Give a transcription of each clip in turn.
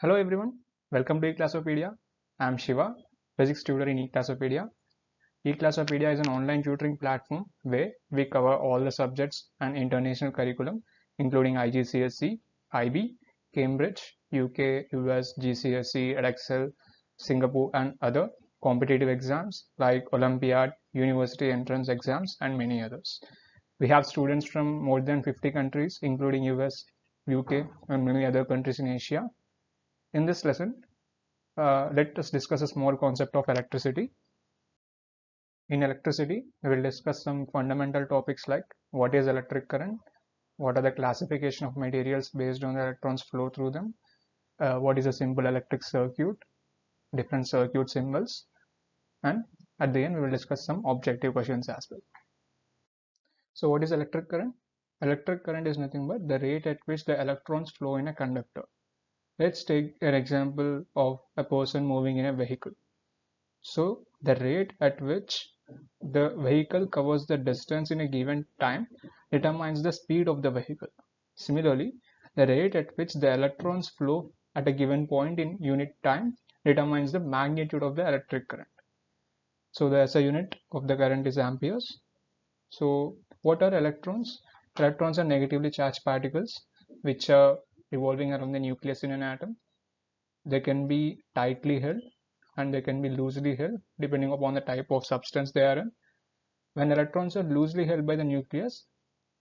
Hello everyone, welcome to eClassopedia. I am Shiva, physics tutor in eClassopedia. eClassopedia is an online tutoring platform where we cover all the subjects and international curriculum including IGCSE, IB, Cambridge, UK, US, GCSE, Edexcel, Singapore and other competitive exams like Olympiad, university entrance exams and many others. We have students from more than 50 countries including US, UK and many other countries in Asia in this lesson, uh, let us discuss a small concept of electricity. In electricity, we will discuss some fundamental topics like what is electric current, what are the classification of materials based on the electrons flow through them, uh, what is a simple electric circuit, different circuit symbols, and at the end we will discuss some objective questions as well. So what is electric current? Electric current is nothing but the rate at which the electrons flow in a conductor. Let's take an example of a person moving in a vehicle. So the rate at which the vehicle covers the distance in a given time determines the speed of the vehicle. Similarly, the rate at which the electrons flow at a given point in unit time determines the magnitude of the electric current. So the SI unit of the current is amperes. So what are electrons? Electrons are negatively charged particles which are revolving around the nucleus in an atom. They can be tightly held and they can be loosely held depending upon the type of substance they are in. When electrons are loosely held by the nucleus,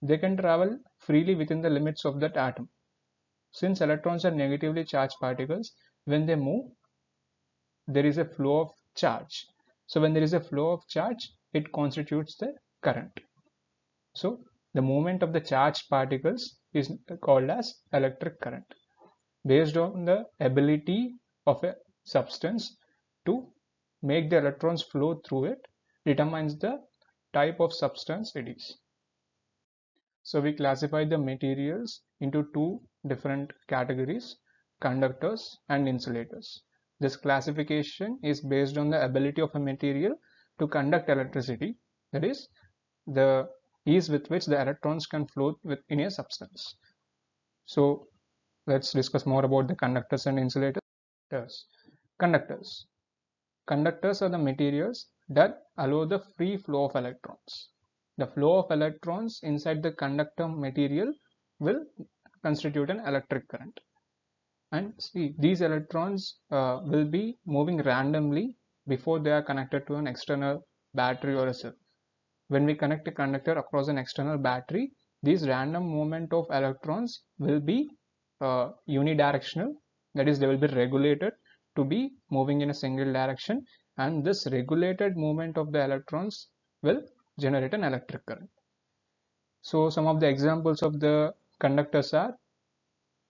they can travel freely within the limits of that atom. Since electrons are negatively charged particles, when they move, there is a flow of charge. So when there is a flow of charge, it constitutes the current. So the movement of the charged particles is called as electric current based on the ability of a substance to make the electrons flow through it determines the type of substance it is. So we classify the materials into two different categories conductors and insulators. This classification is based on the ability of a material to conduct electricity that is the ease with which the electrons can flow within a substance. So let's discuss more about the conductors and insulators. Conductors. Conductors are the materials that allow the free flow of electrons. The flow of electrons inside the conductor material will constitute an electric current. And see, these electrons uh, will be moving randomly before they are connected to an external battery or a cell when we connect a conductor across an external battery, these random movement of electrons will be uh, unidirectional, that is, they will be regulated to be moving in a single direction, and this regulated movement of the electrons will generate an electric current. So, some of the examples of the conductors are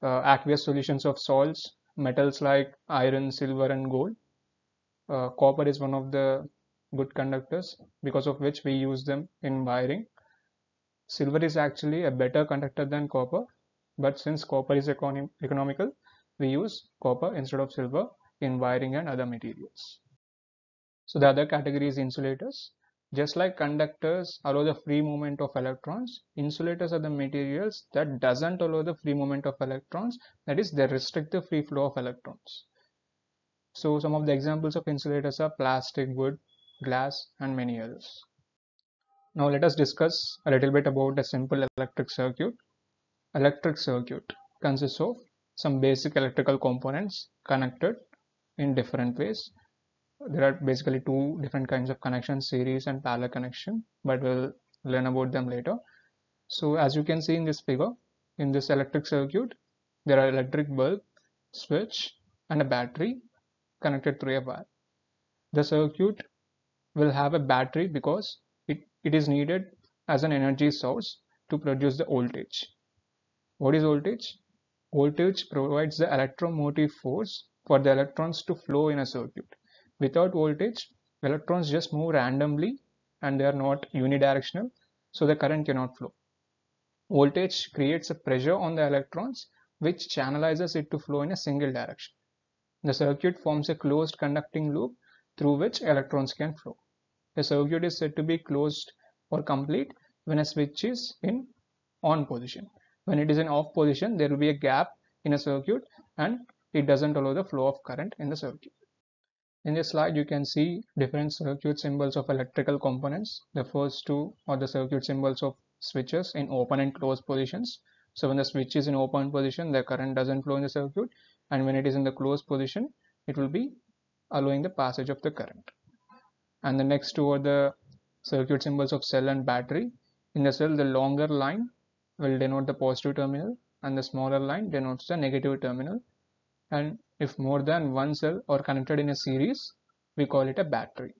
uh, aqueous solutions of salts, metals like iron, silver, and gold. Uh, copper is one of the good conductors because of which we use them in wiring. Silver is actually a better conductor than copper but since copper is econom economical we use copper instead of silver in wiring and other materials. So the other category is insulators. Just like conductors allow the free movement of electrons, insulators are the materials that doesn't allow the free movement of electrons that is they restrict the free flow of electrons. So some of the examples of insulators are plastic, wood, glass and many others. Now let us discuss a little bit about a simple electric circuit. Electric circuit consists of some basic electrical components connected in different ways. There are basically two different kinds of connections, series and parallel connection, but we'll learn about them later. So as you can see in this figure, in this electric circuit, there are electric bulb, switch and a battery connected through a wire. The circuit will have a battery because it, it is needed as an energy source to produce the voltage. What is voltage? Voltage provides the electromotive force for the electrons to flow in a circuit. Without voltage, electrons just move randomly and they are not unidirectional, so the current cannot flow. Voltage creates a pressure on the electrons which channelizes it to flow in a single direction. The circuit forms a closed conducting loop through which electrons can flow. A circuit is said to be closed or complete when a switch is in on position. When it is in off position, there will be a gap in a circuit and it doesn't allow the flow of current in the circuit. In this slide, you can see different circuit symbols of electrical components. The first two are the circuit symbols of switches in open and closed positions. So when the switch is in open position, the current doesn't flow in the circuit. And when it is in the closed position, it will be allowing the passage of the current. And the next two are the circuit symbols of cell and battery. In the cell, the longer line will denote the positive terminal and the smaller line denotes the negative terminal. And if more than one cell are connected in a series, we call it a battery.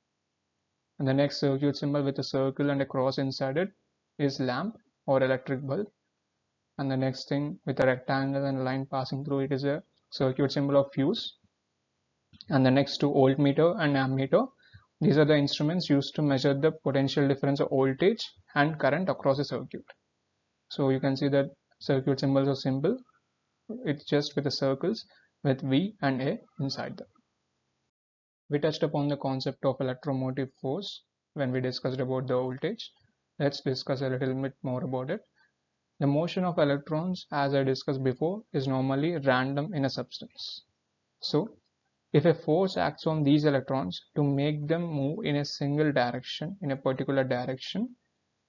And the next circuit symbol with a circle and a cross inside it is lamp or electric bulb. And the next thing with a rectangle and a line passing through it is a circuit symbol of fuse. And the next two voltmeter and ammeter. These are the instruments used to measure the potential difference of voltage and current across a circuit. So you can see that circuit symbols are simple. It's just with the circles with V and A inside them. We touched upon the concept of electromotive force when we discussed about the voltage. Let's discuss a little bit more about it. The motion of electrons, as I discussed before, is normally random in a substance. So, if a force acts on these electrons to make them move in a single direction, in a particular direction,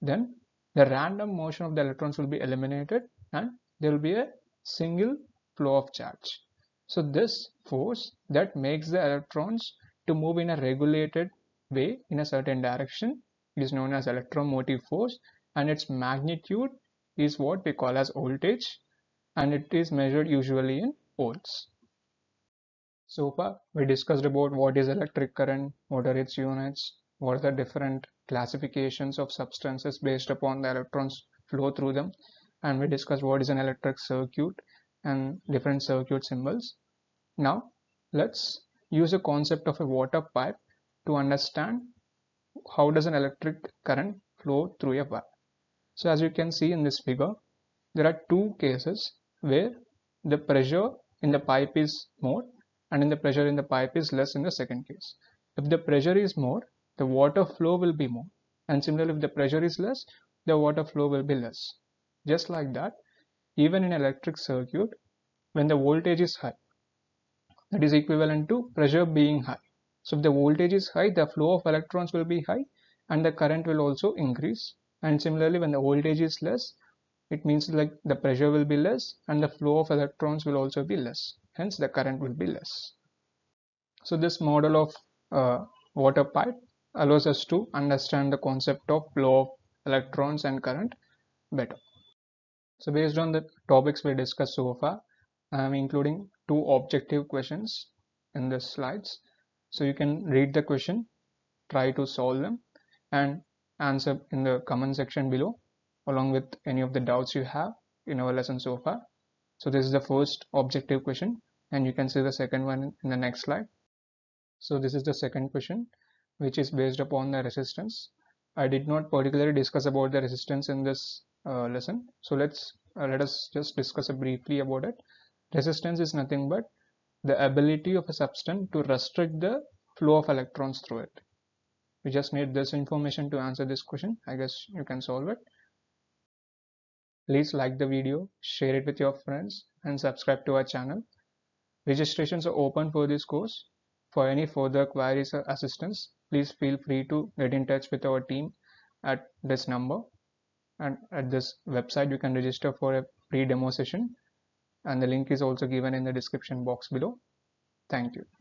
then the random motion of the electrons will be eliminated and there will be a single flow of charge. So this force that makes the electrons to move in a regulated way in a certain direction is known as electromotive force and its magnitude is what we call as voltage and it is measured usually in volts. So far we discussed about what is electric current, what are its units, what are the different classifications of substances based upon the electrons flow through them and we discussed what is an electric circuit and different circuit symbols. Now let's use a concept of a water pipe to understand how does an electric current flow through a wire. So as you can see in this figure, there are two cases where the pressure in the pipe is more and in the pressure in the pipe is less in the second case. If the pressure is more, the water flow will be more and similarly if the pressure is less, the water flow will be less. Just like that, even in electric circuit, when the voltage is high, that is equivalent to pressure being high. So if the voltage is high, the flow of electrons will be high and the current will also increase. And similarly, when the voltage is less, it means like the pressure will be less and the flow of electrons will also be less. Hence, the current will be less. So this model of uh, water pipe allows us to understand the concept of flow of electrons and current better. So based on the topics we discussed so far, I am including two objective questions in the slides. So you can read the question, try to solve them and answer in the comment section below along with any of the doubts you have in our lesson so far. So this is the first objective question and you can see the second one in the next slide. So this is the second question which is based upon the resistance. I did not particularly discuss about the resistance in this uh, lesson. So let's uh, let us just discuss briefly about it. Resistance is nothing but the ability of a substance to restrict the flow of electrons through it. We just need this information to answer this question. I guess you can solve it. Please like the video share it with your friends and subscribe to our channel registrations are open for this course. For any further queries or assistance please feel free to get in touch with our team at this number. And at this website you can register for a free demo session. And the link is also given in the description box below. Thank you